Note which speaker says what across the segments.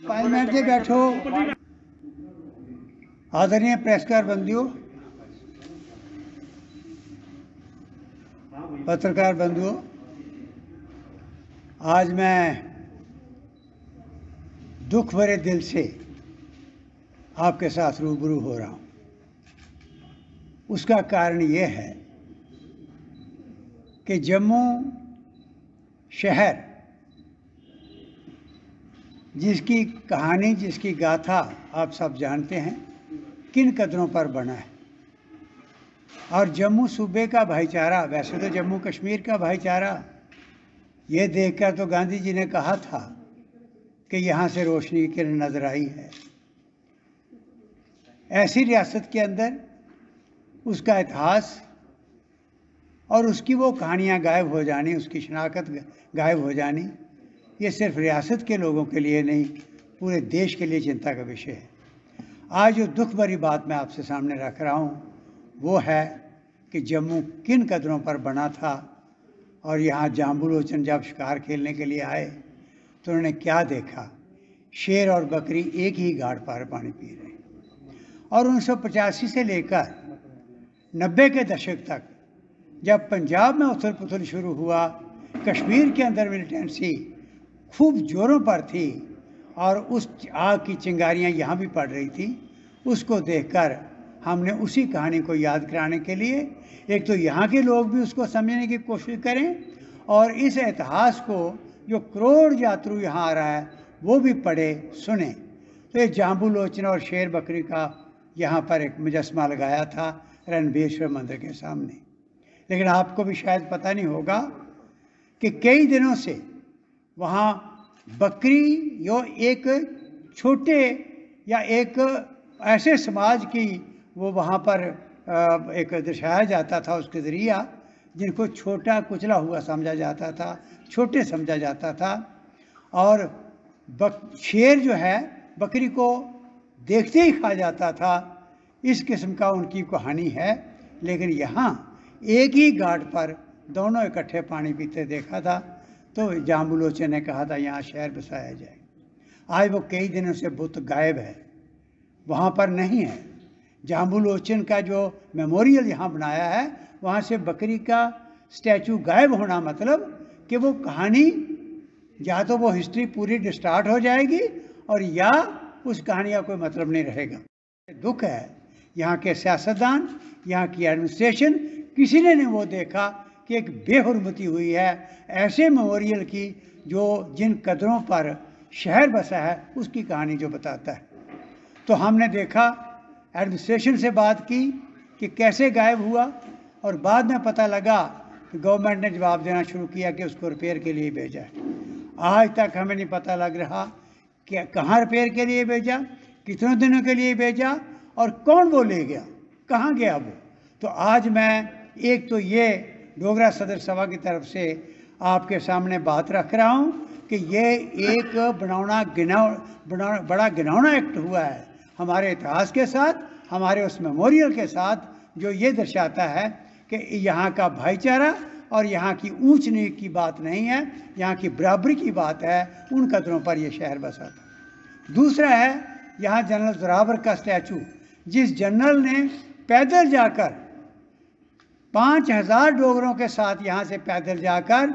Speaker 1: Parliament से बैठो। आदरणीय प्रेसकार बंधुओं, पत्रकार बंधुओं, आज मैं दुख भरे दिल से आपके साथ रूबरू हो रहा हूँ। उसका कारण यह है कि जम्मू शहर जिसकी कहानी, जिसकी गाथा आप सब जानते हैं, किन कदरों पर बना है? और जम्मू सूबे का भाईचारा, वैसे तो जम्मू कश्मीर का भाईचारा, ये देखकर तो गांधी जी ने कहा था कि यहाँ से रोशनी की किरण नज़र आई है। ऐसी रियासत के अंदर उसका इतिहास और उसकी वो कहानियाँ गायब हो जानी, उसकी शनाख्त गायब हो जानी ये सिर्फ़ रियासत के लोगों के लिए नहीं, पूरे देश के लिए चिंता का विषय है। आज जो दुख भरी बात मैं आपसे सामने रख रहा हूँ, वो है कि जम्मू किन कदरों पर बना था और यहाँ जाम्बुलोचन जब शिकार खेलने के लिए आए तो उन्होंने क्या देखा? शेर और बकरी एक ही घाट पर पानी पी रहे और उन्नीस सौ पचासी से लेकर नब्बे के दशक तक, जब पंजाब में उथल पुथल शुरू हुआ, कश्मीर के अंदर मिलिटेंसी खूब जोरों पर थी और उस आग की चिंगारियाँ यहाँ भी पड़ रही थी। उसको देखकर हमने उसी कहानी को याद कराने के लिए, एक तो यहाँ के लोग भी उसको समझने की कोशिश करें और इस इतिहास को जो करोड़ यात्रु यहाँ आ रहा है, वो भी पढ़े, सुने। तो ये जाम्बू लोचना और शेर बकरी का यहाँ पर एक मुजस्मा लगाया था रणबीरेश्वर मंदिर के सामने। लेकिन आपको भी शायद पता नहीं होगा कि कई दिनों से वहाँ बकरी यो एक छोटे या एक ऐसे समाज की वो वहाँ पर एक दर्शाया जाता था उसके ज़रिया, जिनको छोटा कुचला हुआ समझा जाता था, छोटे समझा जाता था। और बक, शेर जो है, बकरी को देखते ही खा जाता था। इस किस्म का उनकी कहानी है। लेकिन यहाँ एक ही घाट पर दोनों इकट्ठे पानी पीते देखा था। तो जाम्बुलोचन ने कहा था, यहाँ शहर बसाया जाए। आज वो कई दिनों से बुत गायब है। वहाँ पर नहीं है। जाम्बुलोचन का जो मेमोरियल यहाँ बनाया है, वहाँ से बकरी का स्टैचू गायब होना मतलब कि वो कहानी, या तो वो हिस्ट्री पूरी डिस्टार्ट हो जाएगी और या उस कहानी का कोई मतलब नहीं रहेगा। दुख है। यहाँ के सियासतदान, यहाँ की एडमिनिस्ट्रेशन, किसी ने नहीं वो देखा। कि एक बेहरमती हुई है, ऐसे मेमोरियल की जो जिन कदरों पर शहर बसा है, उसकी कहानी जो बताता है। तो हमने देखा एडमिनिस्ट्रेशन से बात की कि कैसे गायब हुआ और बाद में पता लगा कि गवर्नमेंट ने जवाब देना शुरू किया कि उसको रिपेयर के लिए भेजा है। आज तक हमें नहीं पता लग रहा कि कहाँ रिपेयर के लिए भेजा, कितने दिनों के लिए भेजा और कौन वो ले गया, कहाँ गया वो। तो आज मैं एक तो ये डोगरा सदर सभा की तरफ़ से आपके सामने बात रख रहा हूँ कि ये एक बनौना गिना बना बड़ा गिनौना एक्ट हुआ है हमारे इतिहास के साथ, हमारे उस मेमोरियल के साथ, जो ये दर्शाता है कि यहाँ का भाईचारा और यहाँ की ऊंच नीच की बात नहीं है, यहाँ की बराबरी की बात है, उन कदरों पर यह शहर बसा था। दूसरा है, यहाँ जनरल जोरावर का स्टैचू, जिस जनरल ने पैदल जाकर पाँच हज़ार डोगरों के साथ यहाँ से पैदल जाकर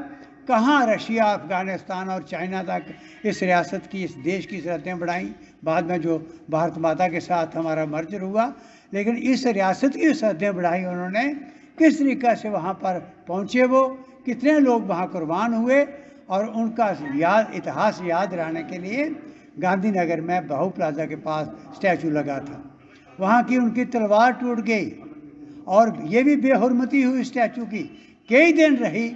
Speaker 1: कहाँ रशिया, अफ़गानिस्तान और चाइना तक इस रियासत की, इस देश की सरहदें बढ़ाई। बाद में जो भारत माता के साथ हमारा मर्जर हुआ, लेकिन इस रियासत की सरहदें बढ़ाई उन्होंने। किस तरीक़े से वहाँ पर पहुँचे वो? कितने लोग वहाँ कुर्बान हुए? और उनका याद, इतिहास याद रहने के लिए गांधीनगर में बाहू प्लाजा के पास स्टैचू लगा था। वहाँ की उनकी तलवार टूट गई। और ये भी बेहरमती हुई स्टैचू की। कई दिन रही,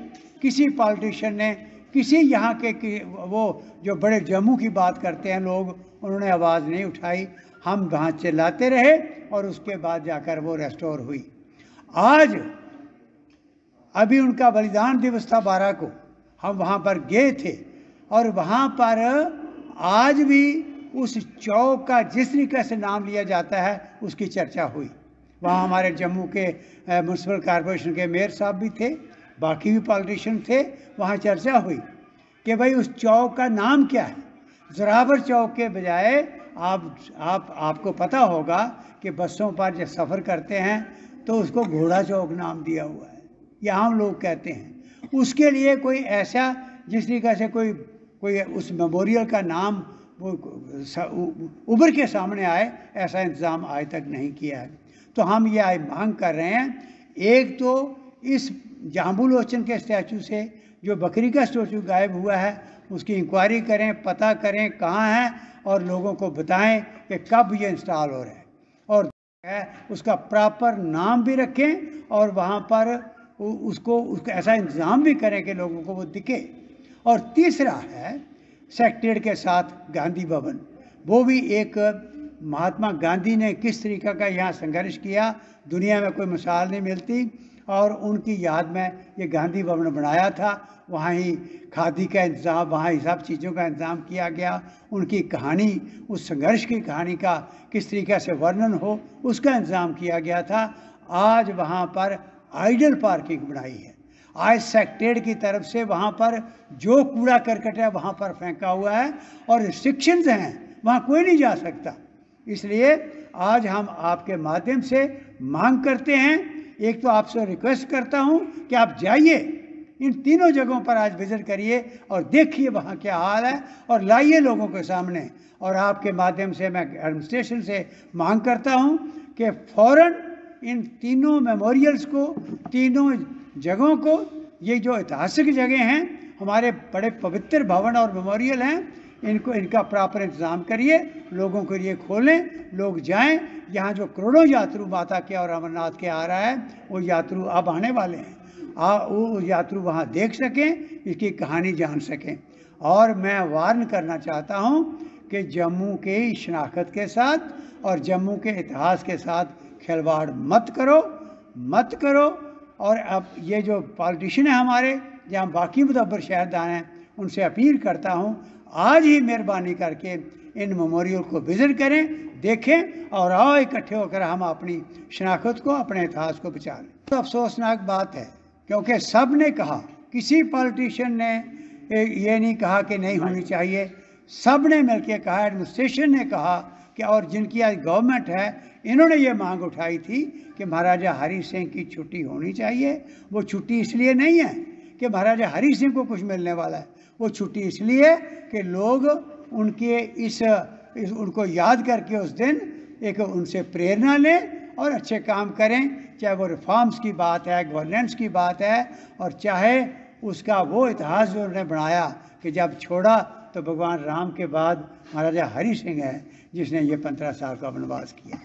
Speaker 1: किसी पॉलिटिशियन ने, किसी यहाँ के कि, वो जो बड़े जम्मू की बात करते हैं लोग, उन्होंने आवाज़ नहीं उठाई। हम वहाँ चिल्लाते रहे और उसके बाद जाकर वो रेस्टोर हुई। आज, अभी उनका बलिदान दिवस था बारह को। हम वहाँ पर गए थे और वहाँ पर आज भी उस चौक का जिस तरीके से नाम लिया जाता है, उसकी चर्चा हुई। वहाँ हमारे जम्मू के म्यूनसिपल कॉरपोरेशन के मेयर साहब भी थे, बाकी भी पॉलिटिशियन थे, वहाँ चर्चा हुई कि भाई उस चौक का नाम क्या है? जोरावर चौक के बजाय आप आप, आपको पता होगा कि बसों पर जब सफ़र करते हैं तो उसको घोड़ा चौक नाम दिया हुआ है। ये आम लोग कहते हैं। उसके लिए कोई ऐसा, जिस तरीके से कोई कोई उस मेमोरियल का नाम वो उभर के सामने आए, ऐसा इंतज़ाम आज तक नहीं किया है। तो हम ये मांग कर रहे हैं। एक तो इस जाम्बू लोचन के स्टैचू से जो बकरी का स्टैचू गायब हुआ है, उसकी इंक्वायरी करें, पता करें कहाँ है और लोगों को बताएँ कि कब ये इंस्टॉल हो रहा है। और उसका प्रॉपर नाम भी रखें और वहाँ पर उसको, उसका ऐसा इंतज़ाम भी करें कि लोगों को वो दिखे। और तीसरा है सेक्रेटरीट के साथ गांधी भवन। वो भी एक महात्मा गांधी ने किस तरीके का यहाँ संघर्ष किया? दुनिया में कोई मिसाल नहीं मिलती। और उनकी याद में ये गांधी भवन बनाया था। वहाँ ही खादी का इंतज़ाम, वहाँ ही सब चीज़ों का इंतज़ाम किया गया। उनकी कहानी, उस संघर्ष की कहानी का किस तरीके से वर्णन हो, उसका इंतज़ाम किया गया था। आज वहाँ पर आइडल पार्किंग बनाई है। आज सेक्टेड की तरफ़ से वहाँ पर जो कूड़ा करकट है वहाँ पर फेंका हुआ है। और रिस्ट्रिक्शंस हैं, वहाँ कोई नहीं जा सकता। इसलिए आज हम आपके माध्यम से मांग करते हैं। एक तो आपसे रिक्वेस्ट करता हूँ कि आप जाइए, इन तीनों जगहों पर आज विज़िट करिए और देखिए वहाँ क्या हाल है और लाइए लोगों के सामने। और आपके माध्यम से मैं एडमिनिस्ट्रेशन से मांग करता हूँ कि फ़ौर इन तीनों मेमोरियल्स को, तीनों जगहों को, ये जो ऐतिहासिक जगह हैं, हमारे बड़े पवित्र भवन और मेमोरियल हैं इनको, इनका प्रॉपर इंतज़ाम करिए, लोगों के लिए खोलें, लोग जाएँ। यहाँ जो करोड़ों यात्रु माता के और अमरनाथ के आ रहा है, वो यात्रु अब आने वाले हैं। आ, वो यात्रु वहाँ देख सकें, इसकी कहानी जान सकें। और मैं वार्न करना चाहता हूँ कि जम्मू के शनाख्त के साथ और जम्मू के इतिहास के साथ खिलवाड़ मत करो मत करो। और अब ये जो पॉलिटिशियन है हमारे जहाँ बाकी मुदब्बर शहरदान हैं, उनसे अपील करता हूँ आज ही मेहरबानी करके इन मेमोरियल को विज़िट करें देखें और आओ इकट्ठे होकर हम अपनी शनाख्त को अपने इतिहास को बचा लें तो अफसोसनाक बात है क्योंकि सबने कहा किसी पॉलिटिशियन ने ये नहीं कहा कि नहीं होनी चाहिए। सबने मिलकर कहा एडमिनिस्ट्रेशन ने कहा कि और जिनकी आज गवर्नमेंट है इन्होंने ये मांग उठाई थी कि महाराजा हरी सिंह की छुट्टी होनी चाहिए। वो छुट्टी इसलिए नहीं है कि महाराजा हरी सिंह को कुछ मिलने वाला है। वो छुट्टी इसलिए कि लोग उनके इस, इस उनको याद करके उस दिन एक उनसे प्रेरणा लें और अच्छे काम करें। चाहे वो रिफॉर्म्स की बात है गवर्नेंस की बात है और चाहे उसका वो इतिहास जो उन्होंने बनाया कि जब छोड़ा तो भगवान राम के बाद महाराजा हरि सिंह है जिसने ये पंद्रह साल का वनवास किया।